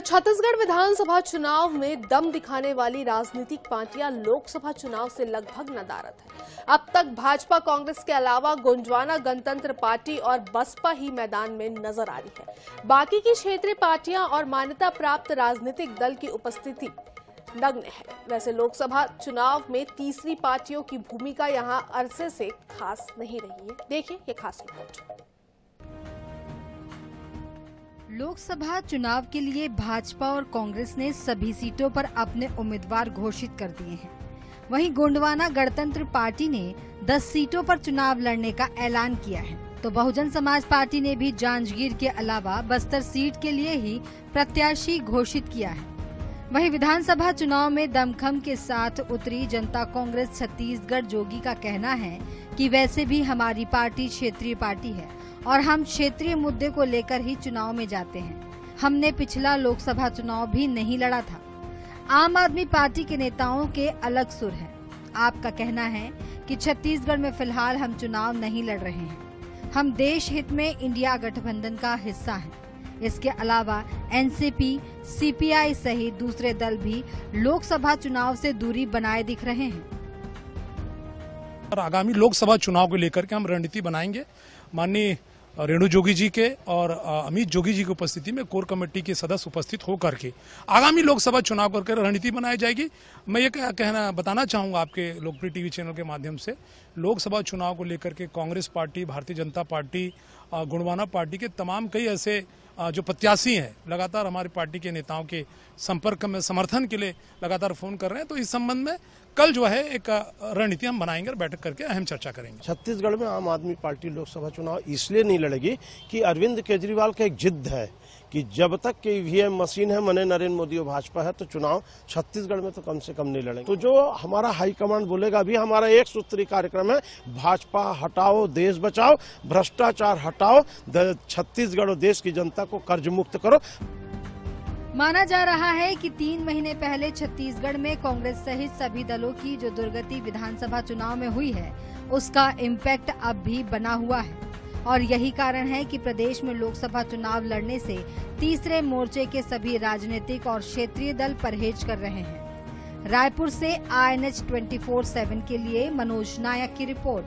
छत्तीसगढ़ विधानसभा चुनाव में दम दिखाने वाली राजनीतिक पार्टियाँ लोकसभा चुनाव से लगभग नदारत है। अब तक भाजपा कांग्रेस के अलावा गोंडवाना गणतंत्र पार्टी और बसपा ही मैदान में नज़र आ रही है। बाकी की क्षेत्रीय पार्टियाँ और मान्यता प्राप्त राजनीतिक दल की उपस्थिति नग्न है। वैसे लोकसभा चुनाव में तीसरी पार्टियों की भूमिका यहाँ अरसे से खास नहीं रही है। देखिए ये खास रिपोर्ट। लोकसभा चुनाव के लिए भाजपा और कांग्रेस ने सभी सीटों पर अपने उम्मीदवार घोषित कर दिए हैं। वहीं गोंडवाना गणतंत्र पार्टी ने 10 सीटों पर चुनाव लड़ने का ऐलान किया है। तो बहुजन समाज पार्टी ने भी जांजगीर के अलावा बस्तर सीट के लिए ही प्रत्याशी घोषित किया है। वहीं विधानसभा चुनाव में दमखम के साथ उतरी जनता कांग्रेस छत्तीसगढ़ जोगी का कहना है कि वैसे भी हमारी पार्टी क्षेत्रीय पार्टी है और हम क्षेत्रीय मुद्दे को लेकर ही चुनाव में जाते हैं। हमने पिछला लोकसभा चुनाव भी नहीं लड़ा था। आम आदमी पार्टी के नेताओं के अलग सुर है। आपका कहना है कि छत्तीसगढ़ में फ़िलहाल हम चुनाव नहीं लड़ रहे हैं। हम देश हित में इंडिया गठबंधन का हिस्सा हैं। इसके अलावा एनसीपी, सीपीआई सहित दूसरे दल भी लोकसभा चुनाव से दूरी बनाए दिख रहे हैं। और आगामी लोकसभा चुनाव को लेकर के हम रणनीति बनाएँगे। माननीय रेणु जोगी जी के और अमित जोगी जी की उपस्थिति में कोर कमेटी के सदस्य उपस्थित होकर के आगामी लोकसभा चुनाव करके रणनीति बनाई जाएगी। मैं ये कहना बताना चाहूँगा आपके लोकप्रिय टीवी चैनल के माध्यम से लोकसभा चुनाव को लेकर के Congress party Bharatiya Janata party गुणवाना party के तमाम कई ऐसे जो प्रत्याशी हैं, लगातार हमारी पार्टी के नेताओं के संपर्क में, समर्थन के लिए लगातार फ़ोन कर रहे हैं तो इस संबंध में कल जो है एक रणनीति हम बनाएँगे और बैठक करके अहम चर्चा करेंगे। छत्तीसगढ़ में आम आदमी पार्टी लोकसभा चुनाव इसलिए नहीं लड़ेगी कि अरविंद केजरीवाल का एक जिद्द है। कि जब तक के ईवीएम मशीन है, मने नरेंद्र मोदी और भाजपा है तो चुनाव छत्तीसगढ़ में तो कम से कम नहीं लड़ेंगे। तो जो हमारा हाईकमांड बोलेगा, अभी हमारा एक सूत्री कार्यक्रम है, भाजपा हटाओ, देश बचाओ, भ्रष्टाचार हटाओ छत्तीसगढ़ और देश की जनता को कर्ज मुक्त करो। माना जा रहा है कि तीन महीने पहले छत्तीसगढ़ में कांग्रेस सहित सभी दलों की जो दुर्गति विधानसभा चुनाव में हुई है, उसका इम्पैक्ट अब भी बना हुआ है। और यही कारण है कि प्रदेश में लोकसभा चुनाव लड़ने से तीसरे मोर्चे के सभी राजनीतिक और क्षेत्रीय दल परहेज कर रहे हैं। रायपुर से आई एन एच ट्वेंटी के लिए मनोज नायक की रिपोर्ट।